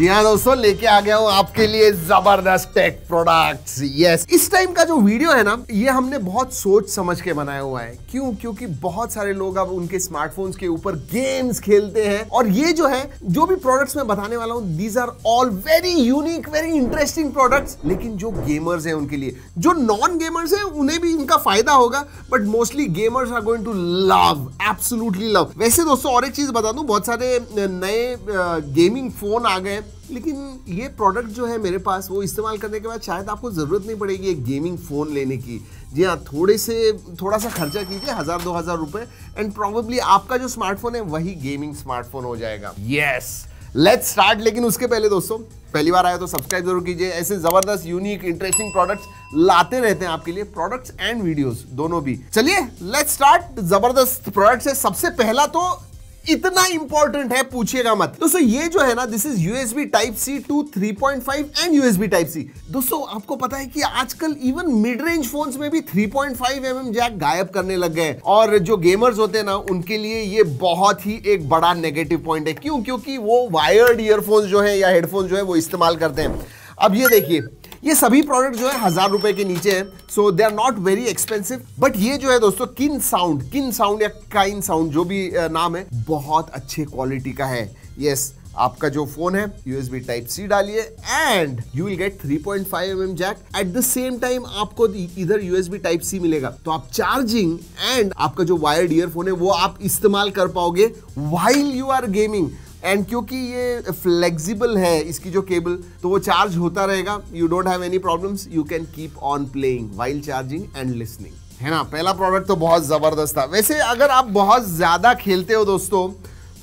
जी हाँ दोस्तों लेके आ गया हूँ आपके लिए ज़बरदस्त टेक प्रोडक्ट्स यस इस टाइम का जो वीडियो है ना, ये हमने बहुत सोच समझ के बनाया हुआ है। क्यों? क्योंकि बहुत सारे लोग अब उनके स्मार्टफोन्स के ऊपर गेम्स खेलते हैं। और ये जो है, जो भी प्रोडक्ट्स मैं बताने वाला हूँ these are all very unique very interesting products लेकिन जो गेमर्स हैं उनके लिए, जो नॉन गेमर्स हैं, उन्हें भी इनका फ़ायदा होगा। But mostly gamers are going to love absolutely love वैसे दोस्तों, और एक चीज़ बता दूँ, बहुत सारे नए गेमिंग फ़ोन आ गए लेकिन ये प्रोडक्ट जो है मेरे पास, वो इस्तेमाल करने के बाद शायद आपको ज़रूरत नहीं पड़ेगी एक गेमिंग फ़ोन लेने की। जी हाँ थोड़े से, थोड़ा सा खर्चा कीजिए, हज़ार, दो हज़ार रुपए एंड प्रॉबेबली आपका जो स्मार्टफ़ोन है, वही गेमिंग स्मार्टफ़ोन हो जाएगा। यस लेट्स स्टार्ट लेकिन उसके पहले दोस्तों, पहली बार आया तो सब्सक्राइब ज़रूर कीजिए। ऐसे ज़बरदस्त यूनिक इंटरेस्टिंग प्रोडक्ट्स लाते रहते हैं आपके लिए प्रोडक्ट्स एंड वीडियोस दोनों भी। चलिए लेट्स स्टार्ट ज़बरदस्त प्रोडक्ट्स है। सबसे पहला तो इतना इंपॉर्टेंट है, पूछिएगा मत। दोस्तों ये जो है ना this is USB type C to 3.5 and USB type C दोस्तों, आपको पता है कि आजकल इवन मिड रेंज फोन्स में भी 3.5 पॉइंट mm जैक गायब करने लग गए और जो गेमर्स होते हैं ना, उनके लिए ये बहुत ही एक बड़ा नेगेटिव पॉइंट है। क्यों? क्योंकि वो वायर्ड ईयरफोन्स जो है या हेडफोन जो है, वो इस्तेमाल करते हैं। अब ये देखिए ये सभी प्रोडक्ट जो है हज़ार रुपए के नीचे है। So they are not very expensive but ये जो है दोस्तों किन साउंड किन साउंड या काइन साउंड जो भी नाम है बहुत अच्छे क्वालिटी का है। यस yes, आपका जो फ़ोन है यूएसबी टाइप सी डालिए and you will get 3.5 point mm jack at the same time आपको इधर यूएसबी टाइप सी मिलेगा। तो आप चार्जिंग एंड आपका जो वायर्ड ईयरफोन है वो आप इस्तेमाल कर पाओगे while you are gaming and क्योंकि ये फ्लेक्सिबल है इसकी जो केबल तो वो चार्ज होता रहेगा। You don't have any problems you can keep on playing while charging and listening है ना? पहला प्रोडक्ट तो बहुत ज़बरदस्त था। वैसे अगर आप बहुत ज़्यादा खेलते हो दोस्तों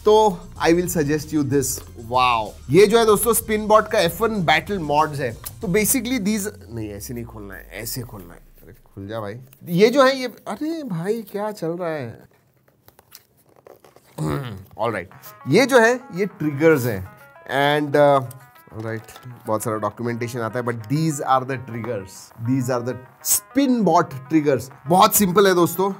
तो I will suggest you this wow ये जो है दोस्तों स्पिन बॉट का एफ़ बैटल मॉड्स है। तो बेसिकली दीज नहीं, ऐसे नहीं खोलना है, ऐसे खोलना है। अरे, खुल जा भाई। ये जो है, ये अरे भाई, क्या चल रहा है? ऑल राइट ये जो है, ये ट्रिगर्स हैं. एंड राइट बहुत सारा डॉक्यूमेंटेशन आता है but these are the triggers these are the spin bot triggers बहुत सिंपल है दोस्तों.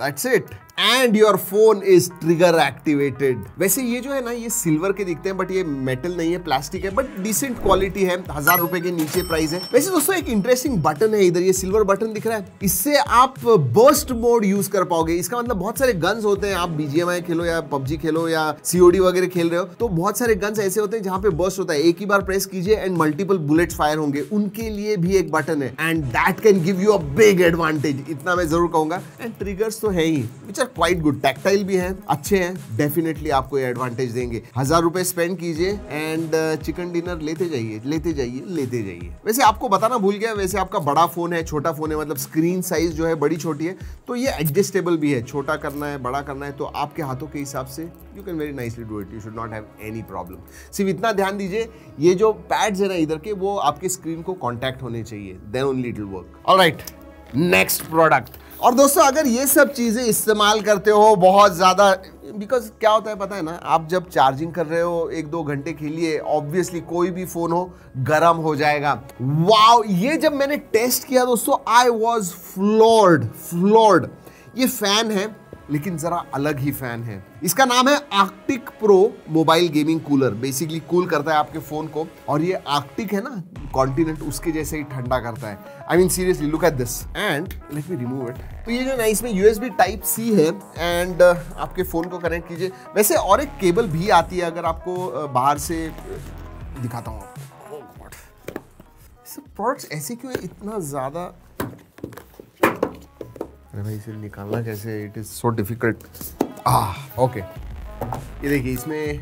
That's it and your phone is trigger activated वैसे ये जो है ना, ये सिल्वर के दिखते हैं बट ये मेटल नहीं है प्लास्टिक है बट डिसेंट क्वालिटी है, हज़ार रुपए के नीचे प्राइस है। वैसे दोस्तों, एक इंटरेस्टिंग बटन है इधर, ये सिल्वर बटन दिख रहा है। इससे आप बर्स्ट मोड यूज़ कर पाओगे। इसका मतलब बहुत सारे गन्स होते हैं, आप बीजीएमआई खेलो या पबजी खेलो या सीओडी वगैरह खेल रहे हो तो बहुत सारे गन्स ऐसे होते हैं जहाँ पे बर्स्ट होता है। एक ही बार प्रेस कीजिए एंड मल्टीपल बुलेट फायर होंगे। उनके लिए भी एक बटन है and that can give you a big advantage इतना मैं ज़रूर कहूँगा। एंड ट्रिगर्स तो है ही which are quite good tactile भी हैं, अच्छे हैं. डेफिनेटली आपको ये एडवांटेज देंगे. हज़ार रुपए स्पेंड कीजिए एंड चिकन डिनर लेते जाइए लेते जाइए लेते जाइए. वैसे आपको बताना भूल गया, वैसे आपका बड़ा फ़ोन है, छोटा फ़ोन है मतलब स्क्रीन साइज़ जो है बड़ी छोटी है तो ये एडजस्टेबल भी है. छोटा करना है, बड़ा करना है तो आपके हाथों के हिसाब से you can very nicely do it you should not have any problem सिर्फ़ इतना ध्यान दीजिए, ये जो पैड्स है ना इधर के, वो आपके स्क्रीन को कॉन्टैक्ट होने चाहिए. Then only it will work alright next product और दोस्तों, अगर ये सब चीज़ें इस्तेमाल करते हो बहुत ज़्यादा बिकॉज़ क्या होता है पता है ना, आप जब चार्जिंग कर रहे हो, एक दो घंटे के लिए ऑब्वियसली कोई भी फ़ोन हो, गर्म हो जाएगा। वाओ ये जब मैंने टेस्ट किया दोस्तों आई वॉज़ फ्लोर्ड फ्लोर्ड ये फ़ैन है, लेकिन जरा अलग ही फ़ैन है। इसका नाम है Arctic Pro mobile gaming cooler basically cool करता है आपके फ़ोन को। और ये आर्कटिक है ना कॉन्टिनेंट उसके जैसे ही ठंडा करता है। I mean seriously look at this and let me remove it तो ये जो ना इसमें यूएसबी टाइप सी है एंड uh, आपके फ़ोन को कनेक्ट कीजिए। वैसे और एक केबल भी आती है अगर आपको uh, बाहर से दिखाता हूँ। प्रोडक्ट्स oh ऐसे क्यों है? इतना ज़्यादा अरे भाई इसे निकालना कैसे? It is so difficult ah okay ये देखिए इसमें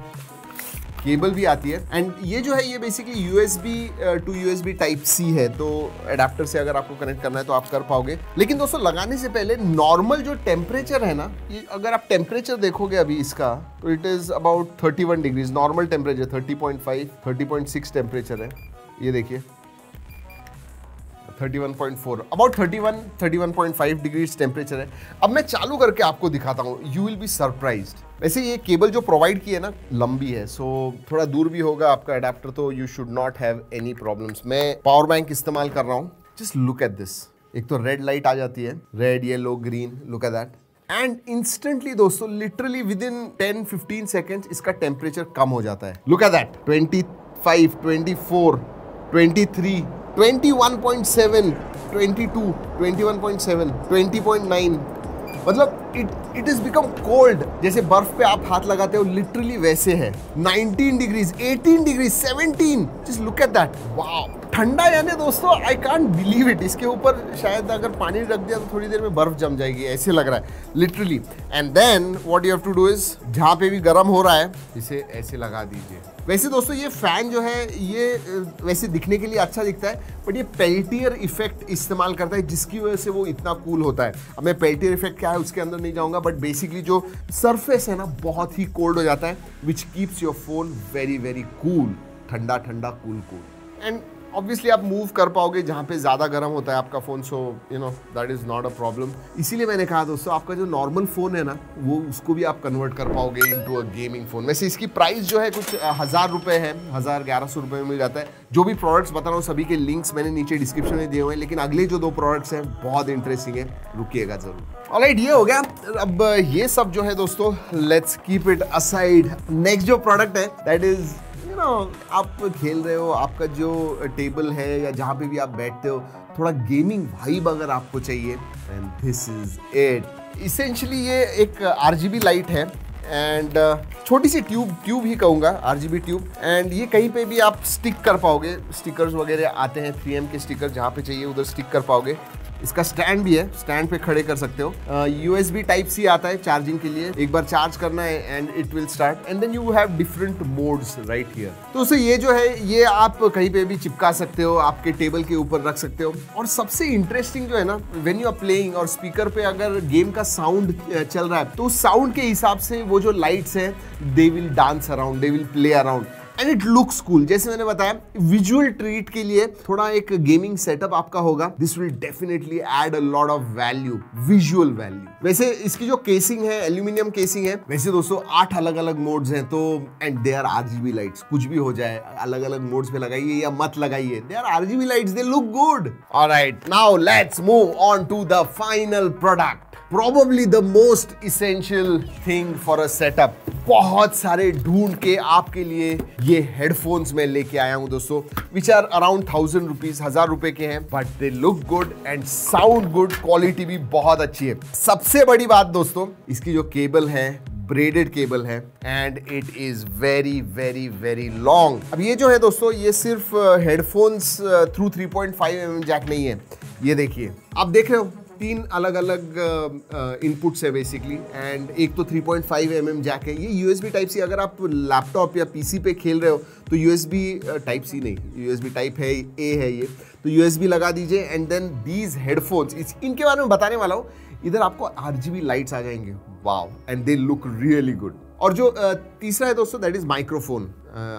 केबल भी आती है। एंड ये जो है, ये basically U S B to U S B type C है तो एडाप्टर से अगर आपको कनेक्ट करना है तो आप कर पाओगे। लेकिन दोस्तों, लगाने से पहले नॉर्मल जो टेम्परेचर है ना, ये अगर आप टेम्परेचर देखोगे अभी इसका तो it is about thirty one degrees normal temperature thirty point five thirty point six temperature है। ये देखिए। 31.4 अबाउट 31 31.5 डिग्रीज टेम्परेचर है। अब मैं चालू करके आपको दिखाता हूँ। यू विल बी सरप्राइज़ वैसे ये केबल जो प्रोवाइड की है ना, लंबी है। सो थोड़ा दूर भी होगा आपका अडेप्टर तो you should not have any problems मैं पावर बैंक इस्तेमाल कर रहा हूँ। जस्ट लुक एट दिस एक तो रेड लाइट आ जाती है। Red yellow green look at that and instantly दोस्तों literally within ten fifteen second इसका टेम्परेचर कम हो जाता है। Look at that twenty five twenty मतलब it it is become cold जैसे बर्फ़ पे आप हाथ लगाते हो लिटरली वैसे है। 19 degrees 18 degrees 17 just look at that wow ठंडा यानी दोस्तों आई कांट बिलीव इट इसके ऊपर शायद अगर पानी रख दिया तो थोड़ी देर में बर्फ़ जम जाएगी, ऐसे लग रहा है literally and then what you have to do is जहाँ पे भी गर्म हो रहा है, इसे ऐसे लगा दीजिए। वैसे दोस्तों, ये फ़ैन जो है, ये वैसे दिखने के लिए अच्छा दिखता है बट ये पेल्टियर इफ़ेक्ट इस्तेमाल करता है, जिसकी वजह से वो इतना कूल होता है। अब मैं पेल्टियर इफ़ेक्ट क्या है, उसके अंदर नहीं जाऊँगा बट बेसिकली जो सरफेस है ना, बहुत ही कोल्ड हो जाता है which keeps your phone very very cool ठंडा ठंडा कूल कूल एंड ऑब्वियसली आप मूव कर पाओगे जहाँ पे ज़्यादा गर्म होता है आपका phone so you know that is not a problem इसीलिए मैंने कहा दोस्तों, आपका जो नॉर्मल फ़ोन है ना, वो उसको भी आप कन्वर्ट कर पाओगे इनटू अ गेमिंग फ़ोन वैसे इसकी प्राइस जो है कुछ हज़ार रुपये है, हज़ार ग्यारह सौ रुपये में मिल जाता है। जो भी प्रोडक्ट्स बता रहा हूँ, सभी के लिंक्स मैंने नीचे डिस्क्रिप्शन में दिए हुए हैं, लेकिन अगले जो दो प्रोडक्ट्स हैं, बहुत इंटरेस्टिंग है। रुकिएगा ज़रूर। ऑलराइट ये हो गया। अब, ये सब जो है दोस्तों let's keep it aside next जो प्रोडक्ट है दैट इज़ नो आप खेल रहे हो आपका जो टेबल है या जहाँ पे भी आप बैठते हो थोड़ा गेमिंग वाइब अगर आपको चाहिए दिस इज़ इट इसेंशली ये एक आरजीबी लाइट है एंड uh, छोटी सी ट्यूब ट्यूब ही कहूँगा आर ट्यूब एंड ये कहीं पे भी आप स्टिक कर पाओगे स्टिकर्स वगैरह आते हैं 3M के स्टिकर जहाँ पे चाहिए उधर स्टिक कर पाओगे. इसका स्टैंड भी है, स्टैंड पे खड़े कर सकते हो। यूएसबी टाइप सी आता है चार्जिंग के लिए। एक बार चार्ज करना है and it will start and then you have different modes right here तो उसे ये जो है, ये आप कहीं पे भी चिपका सकते हो, आपके टेबल के ऊपर रख सकते हो। और सबसे इंटरेस्टिंग जो है ना वेन यू आर प्लेइंग और स्पीकर पे अगर गेम का साउंड चल रहा है तो साउंड के हिसाब से वो जो लाइट्स है they will dance around they will play around and it looks cool जैसे मैंने बताया विजुअल ट्रीट के लिए थोड़ा एक गेमिंग सेटअप आपका होगा। This will definitely add a lot of value visual value वैसे इसकी जो केसिंग है एल्यूमिनियम केसिंग है, वैसे दोस्तों आठ अलग अलग मोड्स हैं तो and they are RGB lights कुछ भी हो जाए अलग अलग मोड्स पे लगाइए या मत लगाइए। They are RGB lights they look good alright now let's move on to the final product probably the most essential thing for a setup बहुत सारे ढूंढ के आपके लिए ये हेडफोन्स में लेके आया हूँ दोस्तों। Which are around thousand rupees हज़ार रुपए के हैं but they look good and sound good quality भी बहुत अच्छी है। सबसे बड़ी बात दोस्तों, इसकी जो केबल है ब्रेडेड केबल है and it is very very very long अब ये जो है दोस्तों, ये सिर्फ़ हेडफोन्स थ्रू 3.5 एम जैक नहीं है। ये देखिए, आप देख रहे हो तीन अलग अलग इनपुट्स है बेसिकली एंड एक तो 3.5 पॉइंट mm जैक है। ये यूएसबी टाइप सी अगर आप लैपटॉप या पीसी पे खेल रहे हो तो यूएसबी टाइप सी नहीं यूएसबी टाइप है ए है ये। तो यूएसबी लगा दीजिए एंड देन दीज हेडफोन्स इनके बारे में बताने वाला हूँ। इधर आपको आरजीबी लाइट्स आ जाएँगे। Wow and they look really good और जो तीसरा है दोस्तों दैट इज़ माइक्रोफोन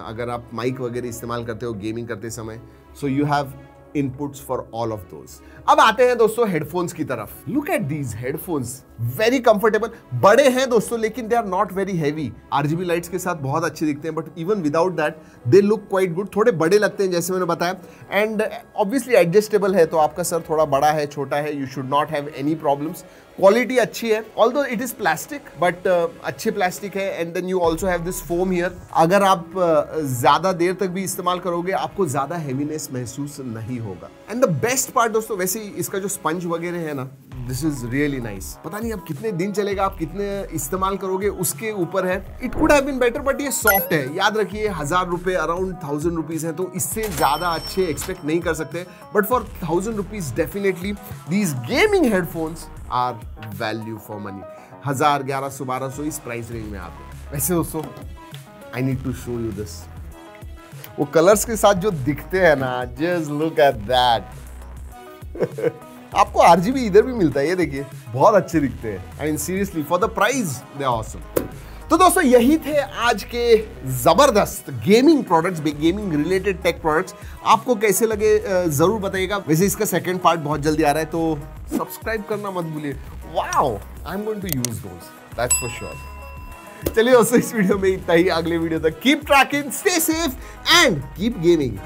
अगर आप माइक वगैरह इस्तेमाल करते हो गेमिंग करते समय so you have inputs for all of दोस्त अब आते हैं दोस्तों हेडफोन्स की तरफ़. Look at these headphones very comfortable बड़े हैं दोस्तों, लेकिन they are not very heavy RGB lights के साथ बहुत अच्छे दिखते हैं but even without that they look quite good थोड़े बड़े लगते हैं, जैसे मैंने बताया. एंड ऑब्वियसली एडजस्टेबल है तो आपका सर थोड़ा बड़ा है, छोटा है you should not have any problems quality अच्छी है although it is plastic but अच्छे प्लास्टिक है and then you also have this foam here अगर आप uh, ज़्यादा देर तक भी इस्तेमाल करोगे आपको ज़्यादा हैवीनेस महसूस नहीं होगा। एंड द बेस्ट पार्ट दोस्तों वैसे इसका जो स्पंज वगैरह है ना दिस इज़ रियली नाइस पता नहीं अब कितने दिन चलेगा आप कितने इस्तेमाल करोगे उसके ऊपर है। It could have been better but ये सॉफ्ट है। याद रखिए हज़ार रुपए अराउंड थाउज़ेंड रुपीज़ है तो इससे ज़्यादा अच्छे एक्सपेक्ट नहीं कर सकते। But for thousand rupees definitely these gaming headphones are value for money. हज़ार, ग्यारह सौ, बारह सौ इस प्राइस रेंज में आते हैं। वैसे दोस्तों I need to show you this वो कलर्स के साथ जो दिखते हैं ना जस्ट लुक एट दैट आपको आरजीबी इधर भी मिलता है, ये देखिए, बहुत अच्छे दिखते हैं। Mean seriously for the price they awesome तो दोस्तों, यही थे आज के ज़बरदस्त gaming products gaming related tech products आपको कैसे लगे ज़रूर बताइएगा। वैसे इसका सेकंड पार्ट बहुत जल्दी आ रहा है तो सब्सक्राइब करना मत भूलिए। Wow I am going to use those that's for sure चलिए दोस्तों, इस वीडियो में इतना ही। अगले वीडियो तक keep tracking stay safe and keep gaming